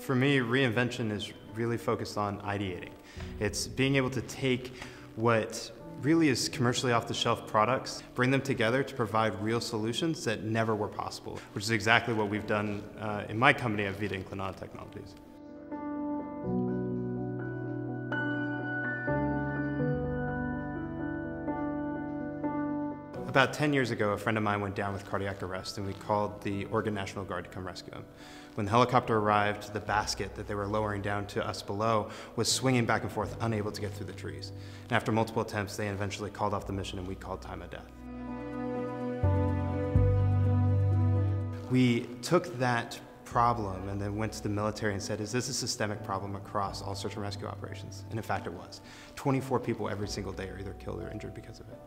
For me, reinvention is really focused on ideating. It's being able to take what really is commercially off the shelf products, bring them together to provide real solutions that never were possible, which is exactly what we've done uh, in my company at Vita Inclinata Technologies. About 10 years ago, a friend of mine went down with cardiac arrest and we called the Oregon National Guard to come rescue him. When the helicopter arrived, the basket that they were lowering down to us below was swinging back and forth, unable to get through the trees. And after multiple attempts, they eventually called off the mission and we called time of death. We took that problem and then went to the military and said, is this a systemic problem across all search and rescue operations? And in fact it was. 24 people every single day are either killed or injured because of it.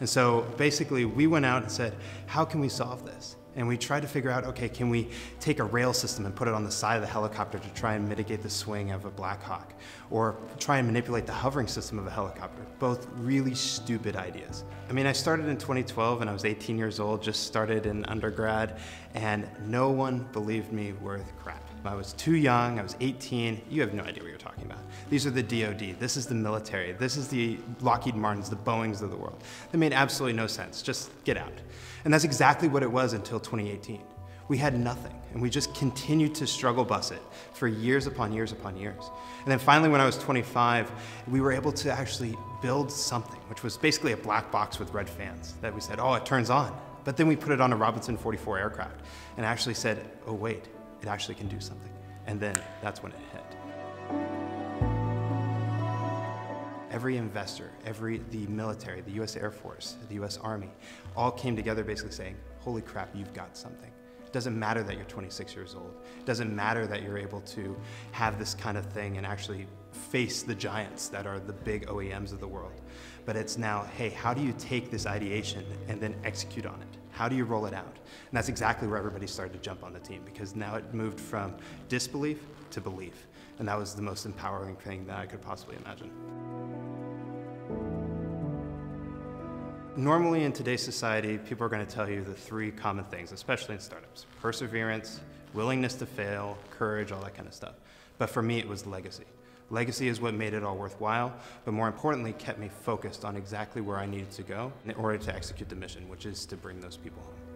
And so basically we went out and said, how can we solve this? And we tried to figure out, okay, can we take a rail system and put it on the side of the helicopter to try and mitigate the swing of a Black Hawk, or try and manipulate the hovering system of a helicopter. Both really stupid ideas. I mean, I started in 2012 and I was 18 years old, just started in undergrad, and no one believed me worth crap. I was too young, I was 18, you have no idea what you're talking about. These are the DoD, this is the military, this is the Lockheed Martins, the Boeings of the world. They made absolutely no sense, just get out. And that's exactly what it was until 2018. We had nothing, and we just continued to struggle bus it for years upon years upon years. And then finally, when I was 25, we were able to actually build something, which was basically a black box with red fans that we said, oh, it turns on. But then we put it on a Robinson 44 aircraft and actually said, oh, wait, it actually can do something. And then that's when it hit. every investor, every the military, the U.S. Air Force, the U.S. Army, all came together basically saying, holy crap, you've got something. It doesn't matter that you're 26 years old. It doesn't matter that you're able to have this kind of thing and actually face the giants that are the big OEMs of the world. But it's now, hey, how do you take this ideation and then execute on it? How do you roll it out? And that's exactly where everybody started to jump on the team because now it moved from disbelief to belief. And that was the most empowering thing that I could possibly imagine. Normally in today's society, people are going to tell you the three common things, especially in startups. Perseverance, willingness to fail, courage, all that kind of stuff. But for me, it was legacy. Legacy is what made it all worthwhile, but more importantly, kept me focused on exactly where I needed to go in order to execute the mission, which is to bring those people home.